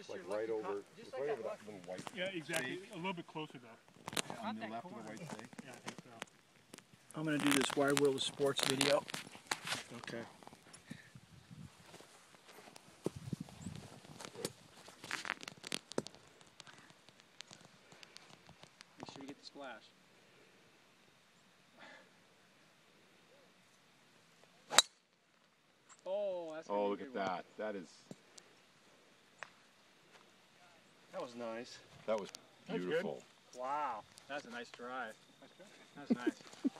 Just like right over, co- just right like over that that little white. Yeah, exactly. stake A little bit closer though. on the that left of the white stake. Yeah, I think so. I'm gonna do this Wide World of Sports video. Okay. Make sure you get the splash. Oh, that's Oh, look at one. that. That is, That was nice. that was That's beautiful. Wow, that's a nice drive. That's nice.